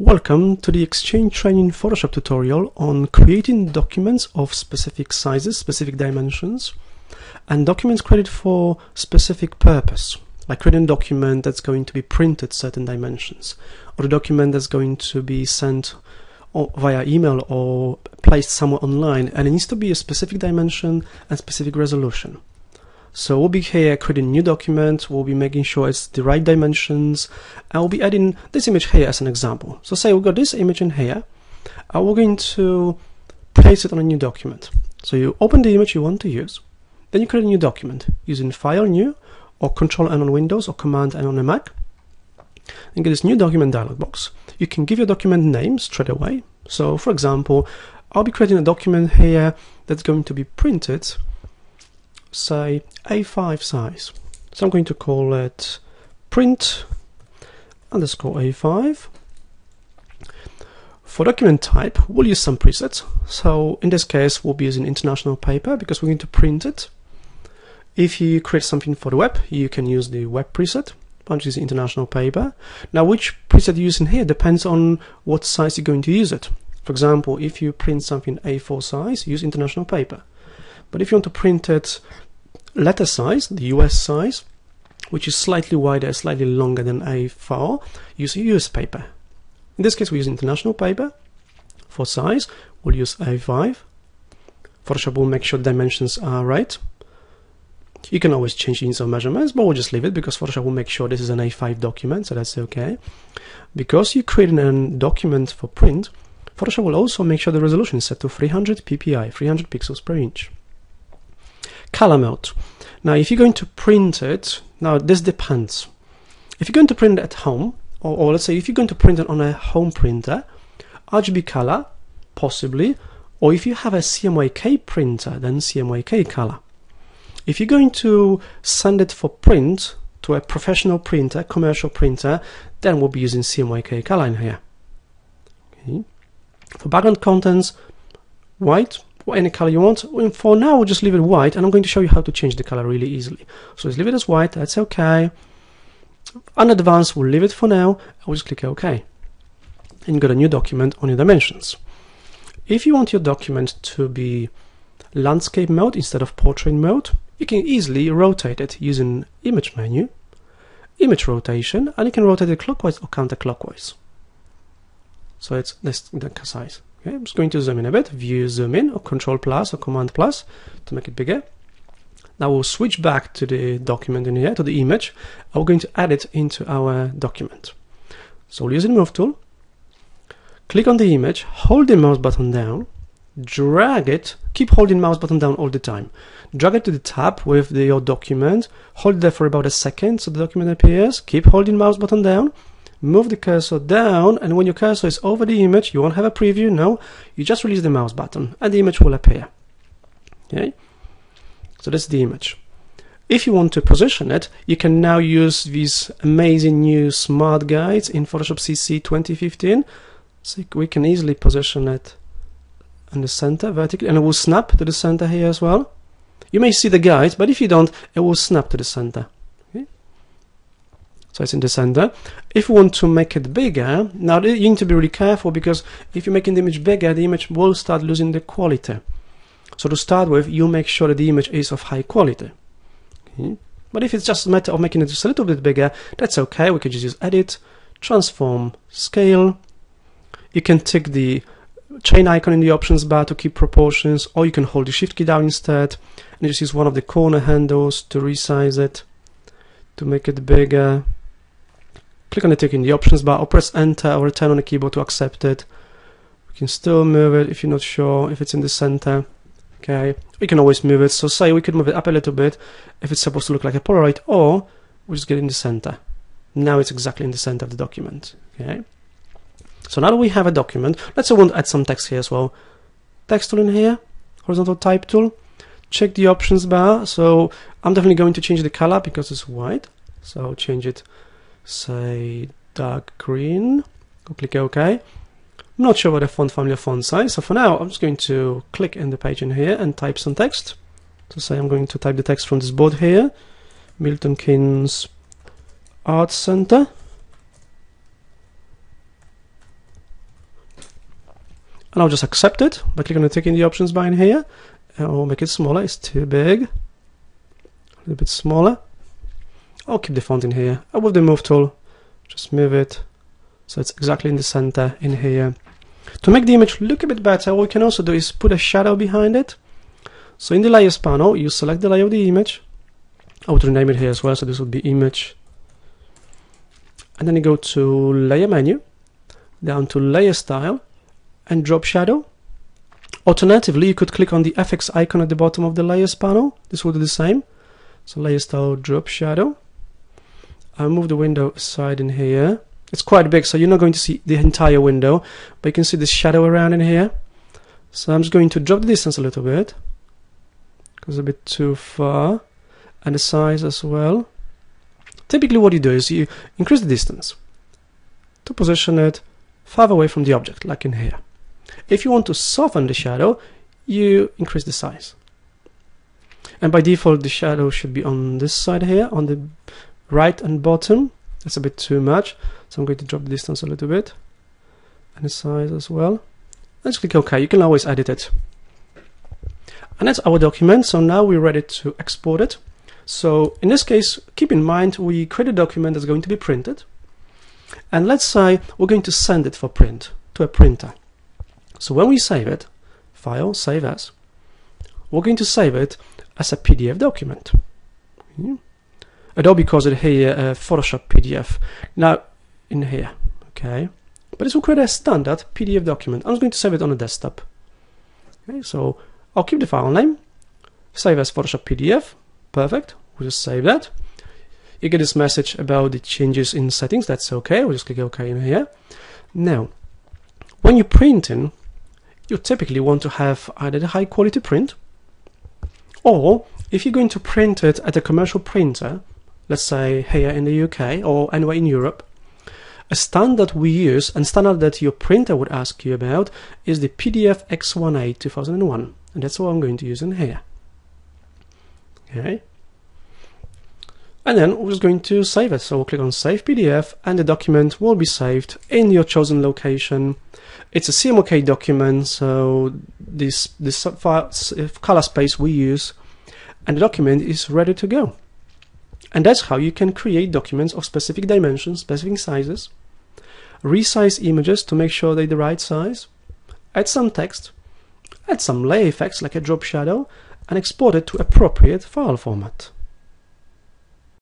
Welcome to the XChange Training Photoshop tutorial on creating documents of specific sizes, specific dimensions, and documents created for specific purpose, like creating a document that's going to be printed certain dimensions, or a document that's going to be sent via email or placed somewhere online, and it needs to be a specific dimension and specific resolution. So we'll be here creating new document, we'll be making sure it's the right dimensions, and we'll be adding this image here as an example. So say we've got this image in here, and we're going to place it on a new document. So you open the image you want to use, then you create a new document using File New, or Control N on Windows, or Command N on a Mac, and get this new document dialog box. You can give your document name straight away. So for example, I'll be creating a document here that's going to be printed say A5 size. So I'm going to call it print underscore A5. For document type, we'll use some presets. So in this case, we'll be using international paper because we're going to print it. If you create something for the web, you can use the web preset. I'm using international paper. Now, which preset you use in here depends on what size you're going to use it. For example, if you print something A4 size, use international paper. But if you want to print it letter size, the US size, which is slightly wider, slightly longer than A4, use US paper. In this case, we use international paper. For size, we'll use A5. Photoshop will make sure dimensions are right. You can always change units of measurements, but we'll just leave it because Photoshop will make sure this is an A5 document, so that's okay. Because you're creating a document for print, Photoshop will also make sure the resolution is set to 300 ppi, 300 pixels per inch color mode. Now, if you're going to print it, now this depends. If you're going to print it at home, or, or let's say if you're going to print it on a home printer, RGB color, possibly, or if you have a CMYK printer, then CMYK color. If you're going to send it for print to a professional printer, commercial printer, then we'll be using CMYK color in here. Okay. For background contents, white, any color you want. And for now, we'll just leave it white, and I'm going to show you how to change the color really easily. So let's leave it as white, that's okay. On advanced, we'll leave it for now, I'll just click OK. And you got a new document on your dimensions. If you want your document to be landscape mode instead of portrait mode, you can easily rotate it using image menu, image rotation, and you can rotate it clockwise or counterclockwise. So it's this size. Okay, I'm just going to zoom in a bit, view zoom in, or control plus or command plus to make it bigger. Now we'll switch back to the document in here, to the image, and we're going to add it into our document. So we'll use the move tool, click on the image, hold the mouse button down, drag it, keep holding mouse button down all the time. Drag it to the tab with the, your document, hold there for about a second so the document appears, keep holding mouse button down, move the cursor down and when your cursor is over the image you won't have a preview no. You just release the mouse button and the image will appear. Okay? So that's the image. If you want to position it you can now use these amazing new smart guides in Photoshop CC 2015 so we can easily position it in the center vertically and it will snap to the center here as well. You may see the guide but if you don't it will snap to the center so it's in the center. If you want to make it bigger, now you need to be really careful because if you're making the image bigger, the image will start losing the quality. So to start with, you make sure that the image is of high quality. Okay. But if it's just a matter of making it just a little bit bigger, that's okay. We can just use edit, transform, scale. You can tick the chain icon in the options bar to keep proportions, or you can hold the shift key down instead and just use one of the corner handles to resize it, to make it bigger click on the tick in the options bar or press enter or return on the keyboard to accept it. We can still move it if you're not sure if it's in the center. Okay, we can always move it. So say we could move it up a little bit if it's supposed to look like a Polaroid or we just get in the center. Now it's exactly in the center of the document. Okay. So now that we have a document, let's say we want to add some text here as well. Text tool in here, horizontal type tool. Check the options bar. So I'm definitely going to change the color because it's white. So change it say dark green. Go click OK. I'm not sure what the font family or font size so for now I'm just going to click in the page in here and type some text. So say I'm going to type the text from this board here. Milton Keynes Art Center. And I'll just accept it by clicking on the tick in the options bar in here. And I'll make it smaller, it's too big. A little bit smaller I'll keep the font in here. And with the move tool. Just move it. So it's exactly in the center in here. To make the image look a bit better what we can also do is put a shadow behind it. So in the layers panel you select the layer of the image. I would rename it here as well so this would be image. And then you go to layer menu down to layer style and drop shadow. Alternatively you could click on the FX icon at the bottom of the layers panel. This will do the same. So layer style drop shadow I'll move the window aside in here. It's quite big so you're not going to see the entire window but you can see the shadow around in here. So I'm just going to drop the distance a little bit because it's a bit too far and the size as well. Typically what you do is you increase the distance to position it far away from the object like in here. If you want to soften the shadow you increase the size. And by default the shadow should be on this side here on the right and bottom. That's a bit too much. So I'm going to drop the distance a little bit. And the size as well. Let's click OK. You can always edit it. And that's our document. So now we're ready to export it. So in this case keep in mind we create a document that's going to be printed. And let's say we're going to send it for print to a printer. So when we save it file save as we're going to save it as a PDF document. Hmm. Adobe calls it here a Photoshop PDF now in here okay. But this will create a standard PDF document. I'm just going to save it on a desktop. Okay so I'll keep the file name save as Photoshop PDF perfect. We'll just save that. You get this message about the changes in settings. That's okay. We'll just click OK in here. Now when you're printing you typically want to have either the high quality print or if you're going to print it at a commercial printer let's say here in the UK or anywhere in Europe a standard we use and standard that your printer would ask you about is the PDF X1A 2001 and that's what I'm going to use in here. Okay. And then we're just going to save it. So we'll click on save PDF and the document will be saved in your chosen location. It's a CMYK document so this this file, uh, color space we use and the document is ready to go and that's how you can create documents of specific dimensions specific sizes resize images to make sure they're the right size add some text add some layer effects like a drop shadow and export it to appropriate file format